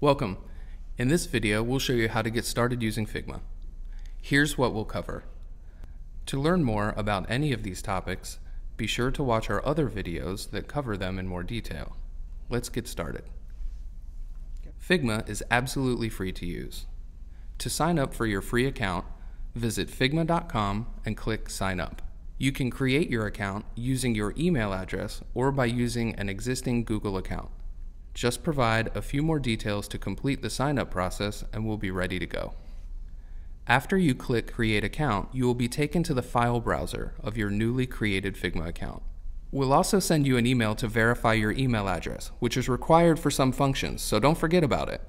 Welcome. In this video, we'll show you how to get started using Figma. Here's what we'll cover. To learn more about any of these topics, be sure to watch our other videos that cover them in more detail. Let's get started. Figma is absolutely free to use. To sign up for your free account, visit figma.com and click Sign Up. You can create your account using your email address or by using an existing Google account. Just provide a few more details to complete the sign up process and we'll be ready to go. After you click Create Account, you will be taken to the file browser of your newly created Figma account. We'll also send you an email to verify your email address, which is required for some functions, so don't forget about it.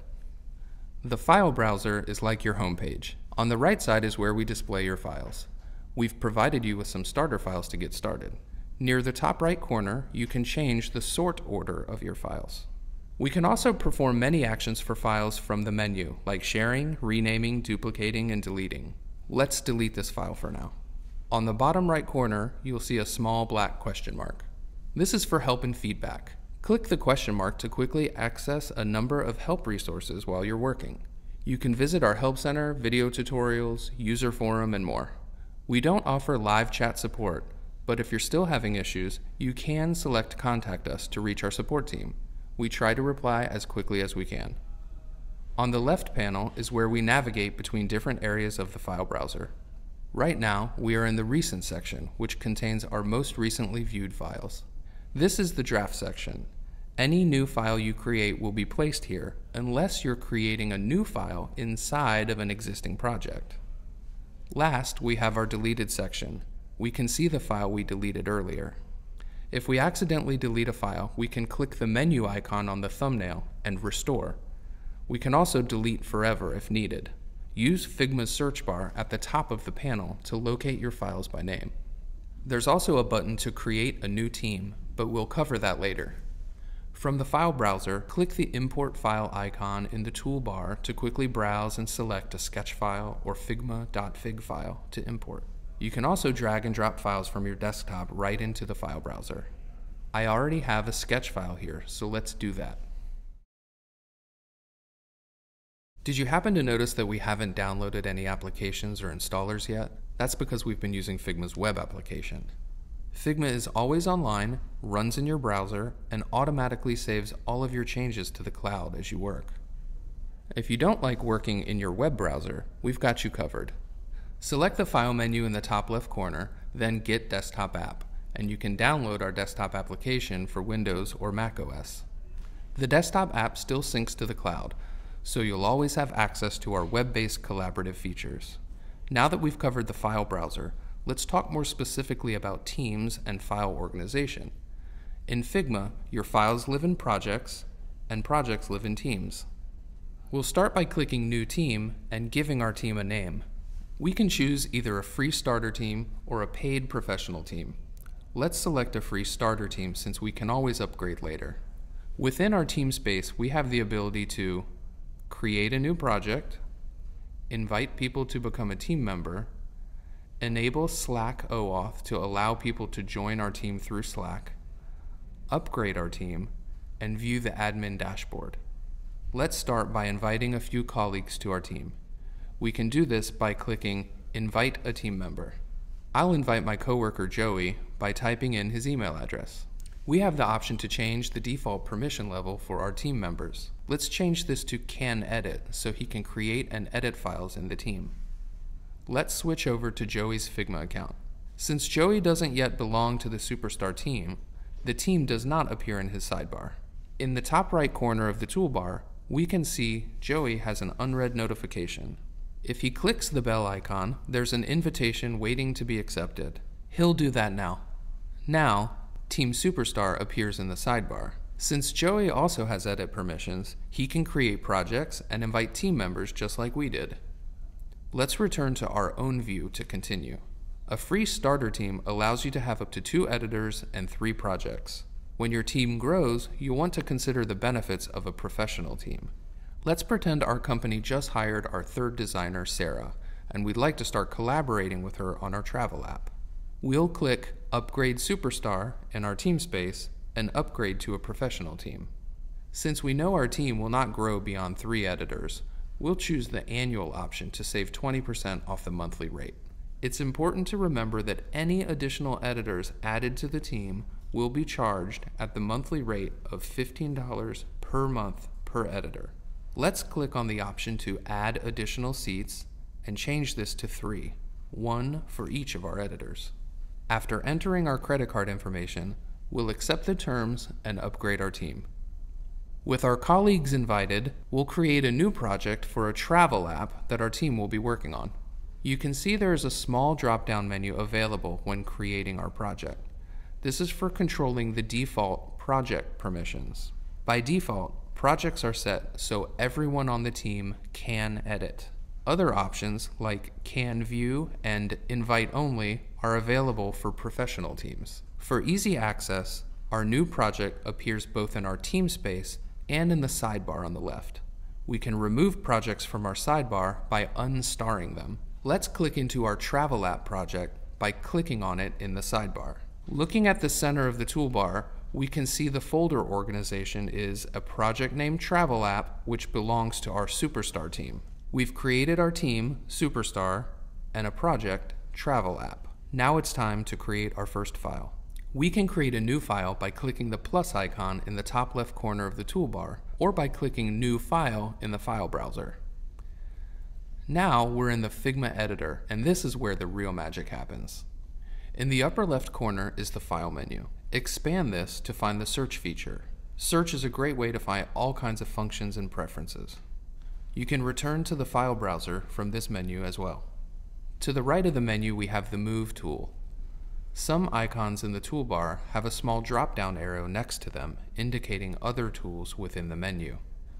The file browser is like your homepage. On the right side is where we display your files. We've provided you with some starter files to get started. Near the top right corner, you can change the sort order of your files. We can also perform many actions for files from the menu, like sharing, renaming, duplicating, and deleting. Let's delete this file for now. On the bottom right corner, you'll see a small black question mark. This is for help and feedback. Click the question mark to quickly access a number of help resources while you're working. You can visit our Help Center, video tutorials, user forum, and more. We don't offer live chat support, but if you're still having issues, you can select Contact Us to reach our support team we try to reply as quickly as we can. On the left panel is where we navigate between different areas of the file browser. Right now, we are in the Recent section, which contains our most recently viewed files. This is the Draft section. Any new file you create will be placed here unless you're creating a new file inside of an existing project. Last, we have our Deleted section. We can see the file we deleted earlier. If we accidentally delete a file, we can click the menu icon on the thumbnail and restore. We can also delete forever if needed. Use Figma's search bar at the top of the panel to locate your files by name. There's also a button to create a new team, but we'll cover that later. From the file browser, click the Import File icon in the toolbar to quickly browse and select a sketch file or figma.fig file to import. You can also drag and drop files from your desktop right into the file browser. I already have a sketch file here, so let's do that. Did you happen to notice that we haven't downloaded any applications or installers yet? That's because we've been using Figma's web application. Figma is always online, runs in your browser, and automatically saves all of your changes to the cloud as you work. If you don't like working in your web browser, we've got you covered. Select the File menu in the top left corner, then Get Desktop App, and you can download our desktop application for Windows or Mac OS. The desktop app still syncs to the cloud, so you'll always have access to our web-based collaborative features. Now that we've covered the file browser, let's talk more specifically about teams and file organization. In Figma, your files live in projects, and projects live in teams. We'll start by clicking New Team and giving our team a name. We can choose either a free starter team or a paid professional team. Let's select a free starter team since we can always upgrade later. Within our team space, we have the ability to create a new project, invite people to become a team member, enable Slack OAuth to allow people to join our team through Slack, upgrade our team, and view the admin dashboard. Let's start by inviting a few colleagues to our team. We can do this by clicking Invite a Team Member. I'll invite my coworker Joey by typing in his email address. We have the option to change the default permission level for our team members. Let's change this to Can Edit so he can create and edit files in the team. Let's switch over to Joey's Figma account. Since Joey doesn't yet belong to the Superstar team, the team does not appear in his sidebar. In the top right corner of the toolbar, we can see Joey has an unread notification if he clicks the bell icon, there's an invitation waiting to be accepted. He'll do that now. Now, Team Superstar appears in the sidebar. Since Joey also has edit permissions, he can create projects and invite team members just like we did. Let's return to our own view to continue. A free starter team allows you to have up to two editors and three projects. When your team grows, you'll want to consider the benefits of a professional team. Let's pretend our company just hired our third designer, Sarah, and we'd like to start collaborating with her on our travel app. We'll click Upgrade Superstar in our team space and upgrade to a professional team. Since we know our team will not grow beyond three editors, we'll choose the annual option to save 20% off the monthly rate. It's important to remember that any additional editors added to the team will be charged at the monthly rate of $15 per month per editor. Let's click on the option to add additional seats and change this to three, one for each of our editors. After entering our credit card information, we'll accept the terms and upgrade our team. With our colleagues invited, we'll create a new project for a travel app that our team will be working on. You can see there is a small drop down menu available when creating our project. This is for controlling the default project permissions. By default, projects are set so everyone on the team can edit. Other options, like Can View and Invite Only, are available for professional teams. For easy access, our new project appears both in our team space and in the sidebar on the left. We can remove projects from our sidebar by unstarring them. Let's click into our travel app project by clicking on it in the sidebar. Looking at the center of the toolbar, we can see the folder organization is a project named Travel App, which belongs to our Superstar team. We've created our team, Superstar, and a project, Travel App. Now it's time to create our first file. We can create a new file by clicking the plus icon in the top left corner of the toolbar, or by clicking New File in the file browser. Now we're in the Figma editor, and this is where the real magic happens. In the upper left corner is the File menu. Expand this to find the Search feature. Search is a great way to find all kinds of functions and preferences. You can return to the file browser from this menu as well. To the right of the menu we have the Move tool. Some icons in the toolbar have a small drop-down arrow next to them, indicating other tools within the menu.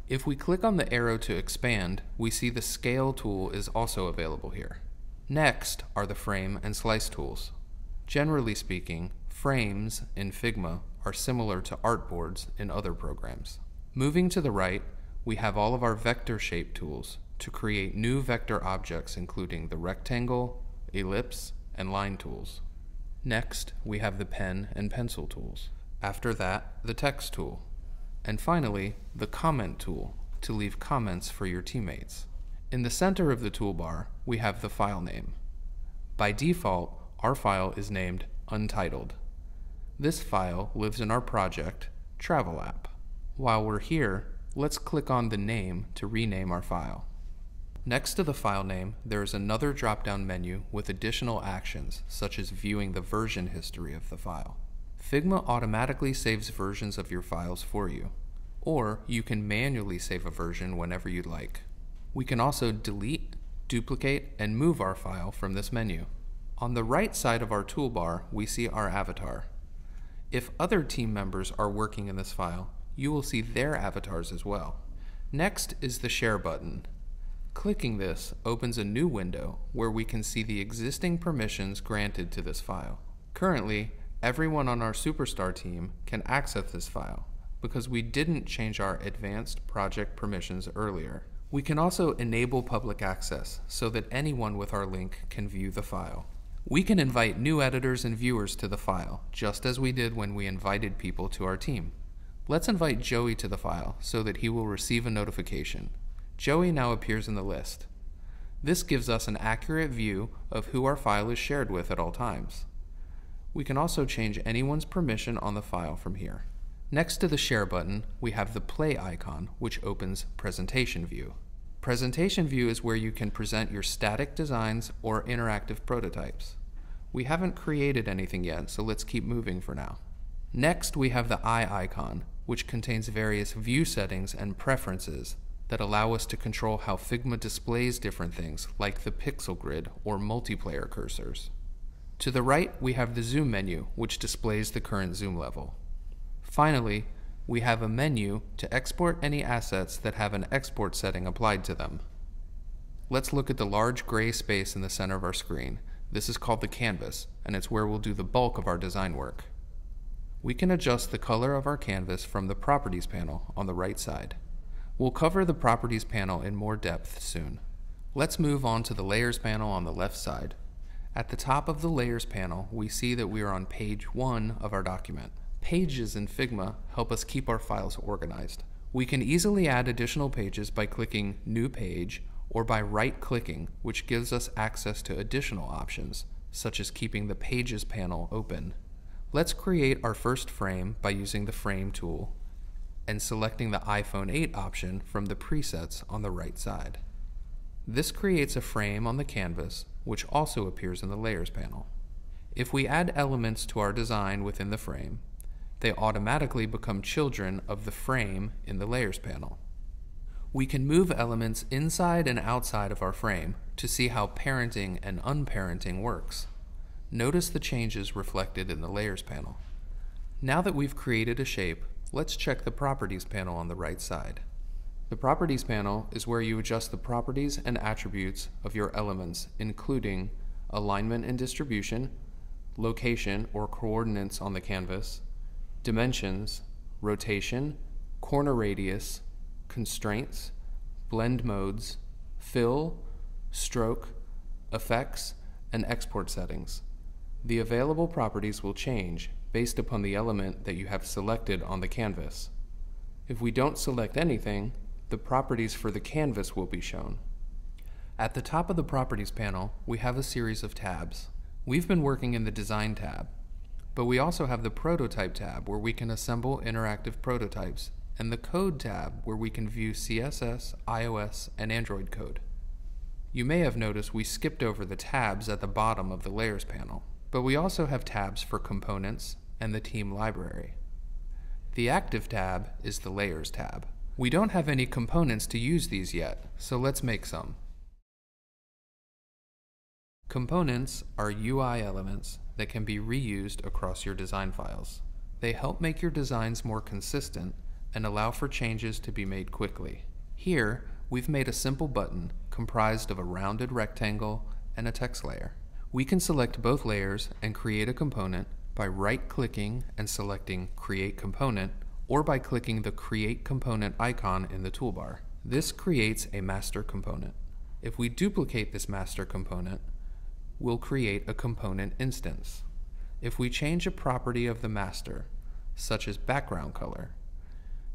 If we click on the arrow to expand, we see the Scale tool is also available here. Next are the Frame and Slice tools. Generally speaking, frames in Figma are similar to artboards in other programs. Moving to the right, we have all of our vector shape tools to create new vector objects including the rectangle, ellipse, and line tools. Next, we have the pen and pencil tools. After that, the text tool. And finally, the comment tool to leave comments for your teammates. In the center of the toolbar, we have the file name. By default, our file is named Untitled. This file lives in our project, Travel App. While we're here, let's click on the name to rename our file. Next to the file name, there is another drop-down menu with additional actions, such as viewing the version history of the file. Figma automatically saves versions of your files for you, or you can manually save a version whenever you'd like. We can also delete, duplicate, and move our file from this menu. On the right side of our toolbar, we see our avatar. If other team members are working in this file, you will see their avatars as well. Next is the Share button, Clicking this opens a new window where we can see the existing permissions granted to this file. Currently, everyone on our Superstar team can access this file because we didn't change our advanced project permissions earlier. We can also enable public access so that anyone with our link can view the file. We can invite new editors and viewers to the file, just as we did when we invited people to our team. Let's invite Joey to the file so that he will receive a notification. Joey now appears in the list. This gives us an accurate view of who our file is shared with at all times. We can also change anyone's permission on the file from here. Next to the Share button, we have the Play icon, which opens Presentation View. Presentation View is where you can present your static designs or interactive prototypes. We haven't created anything yet, so let's keep moving for now. Next, we have the Eye icon, which contains various view settings and preferences that allow us to control how Figma displays different things, like the pixel grid or multiplayer cursors. To the right, we have the Zoom menu, which displays the current zoom level. Finally, we have a menu to export any assets that have an export setting applied to them. Let's look at the large gray space in the center of our screen. This is called the canvas, and it's where we'll do the bulk of our design work. We can adjust the color of our canvas from the Properties panel on the right side. We'll cover the Properties panel in more depth soon. Let's move on to the Layers panel on the left side. At the top of the Layers panel, we see that we are on page 1 of our document. Pages in Figma help us keep our files organized. We can easily add additional pages by clicking New Page or by right-clicking, which gives us access to additional options, such as keeping the Pages panel open. Let's create our first frame by using the Frame tool and selecting the iPhone 8 option from the presets on the right side. This creates a frame on the canvas, which also appears in the Layers panel. If we add elements to our design within the frame, they automatically become children of the frame in the Layers panel. We can move elements inside and outside of our frame to see how parenting and unparenting works. Notice the changes reflected in the Layers panel. Now that we've created a shape, let's check the Properties panel on the right side. The Properties panel is where you adjust the properties and attributes of your elements, including alignment and distribution, location or coordinates on the canvas, dimensions, rotation, corner radius, constraints, blend modes, fill, stroke, effects, and export settings. The available properties will change based upon the element that you have selected on the canvas. If we don't select anything, the properties for the canvas will be shown. At the top of the Properties panel, we have a series of tabs. We've been working in the Design tab, but we also have the Prototype tab where we can assemble interactive prototypes, and the Code tab where we can view CSS, iOS, and Android code. You may have noticed we skipped over the tabs at the bottom of the Layers panel, but we also have tabs for components and the team library. The Active tab is the Layers tab. We don't have any components to use these yet, so let's make some. Components are UI elements that can be reused across your design files. They help make your designs more consistent and allow for changes to be made quickly. Here, we've made a simple button comprised of a rounded rectangle and a text layer. We can select both layers and create a component by right-clicking and selecting Create Component or by clicking the Create Component icon in the toolbar. This creates a master component. If we duplicate this master component, we'll create a component instance. If we change a property of the master, such as background color,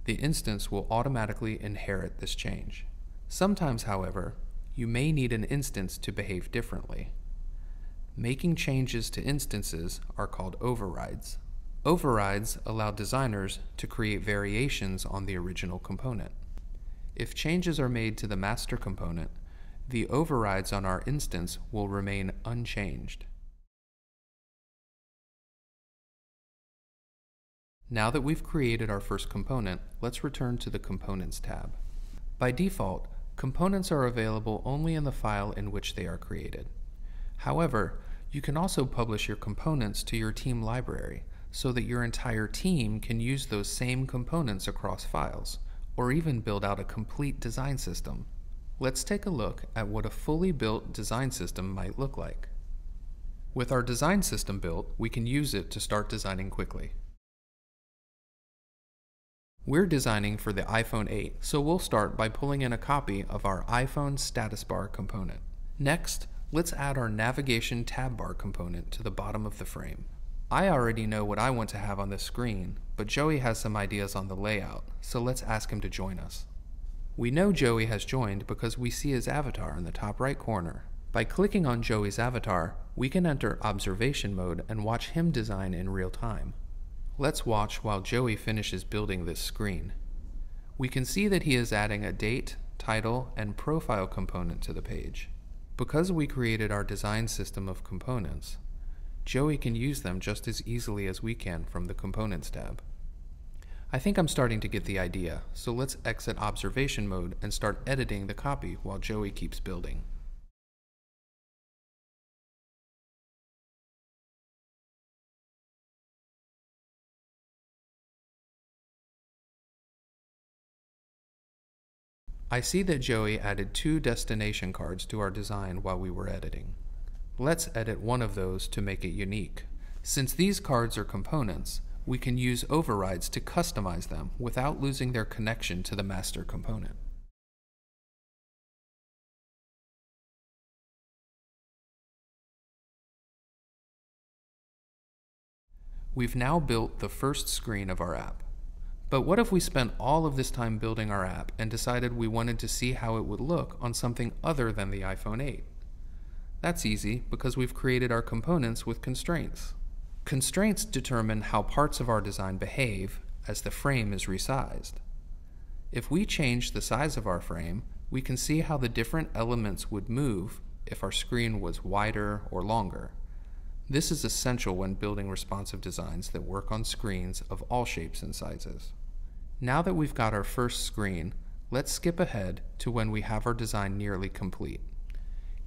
the instance will automatically inherit this change. Sometimes, however, you may need an instance to behave differently. Making changes to instances are called overrides. Overrides allow designers to create variations on the original component. If changes are made to the master component, the overrides on our instance will remain unchanged. Now that we've created our first component, let's return to the Components tab. By default, components are available only in the file in which they are created. However, you can also publish your components to your team library so that your entire team can use those same components across files, or even build out a complete design system. Let's take a look at what a fully built design system might look like. With our design system built, we can use it to start designing quickly. We're designing for the iPhone 8, so we'll start by pulling in a copy of our iPhone status bar component. Next, let's add our navigation tab bar component to the bottom of the frame. I already know what I want to have on the screen, but Joey has some ideas on the layout, so let's ask him to join us. We know Joey has joined because we see his avatar in the top right corner. By clicking on Joey's avatar, we can enter observation mode and watch him design in real time. Let's watch while Joey finishes building this screen. We can see that he is adding a date, title, and profile component to the page. Because we created our design system of components, Joey can use them just as easily as we can from the Components tab. I think I'm starting to get the idea, so let's exit observation mode and start editing the copy while Joey keeps building. I see that Joey added two destination cards to our design while we were editing. Let's edit one of those to make it unique. Since these cards are components, we can use overrides to customize them without losing their connection to the master component. We've now built the first screen of our app. But what if we spent all of this time building our app and decided we wanted to see how it would look on something other than the iPhone 8? That's easy because we've created our components with constraints. Constraints determine how parts of our design behave as the frame is resized. If we change the size of our frame, we can see how the different elements would move if our screen was wider or longer. This is essential when building responsive designs that work on screens of all shapes and sizes. Now that we've got our first screen, let's skip ahead to when we have our design nearly complete.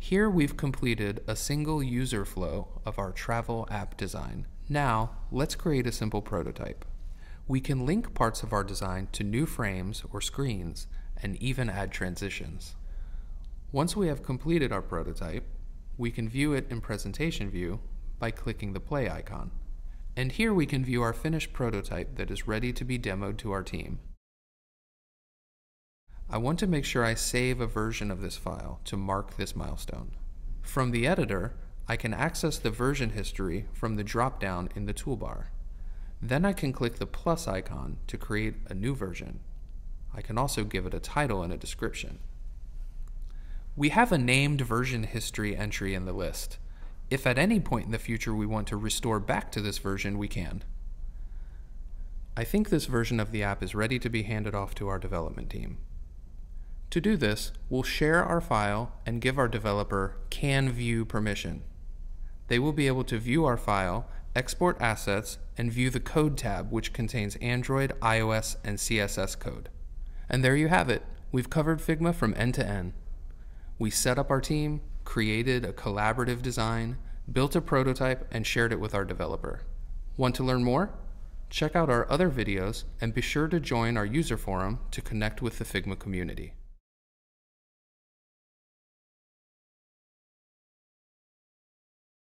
Here we've completed a single user flow of our travel app design. Now, let's create a simple prototype. We can link parts of our design to new frames or screens and even add transitions. Once we have completed our prototype, we can view it in Presentation View by clicking the play icon. And here we can view our finished prototype that is ready to be demoed to our team. I want to make sure I save a version of this file to mark this milestone. From the editor, I can access the version history from the drop-down in the toolbar. Then I can click the plus icon to create a new version. I can also give it a title and a description. We have a named version history entry in the list. If at any point in the future we want to restore back to this version, we can. I think this version of the app is ready to be handed off to our development team. To do this, we'll share our file and give our developer can view permission. They will be able to view our file, export assets, and view the code tab which contains Android, iOS, and CSS code. And there you have it. We've covered Figma from end to end. We set up our team, created a collaborative design, built a prototype, and shared it with our developer. Want to learn more? Check out our other videos and be sure to join our user forum to connect with the Figma community.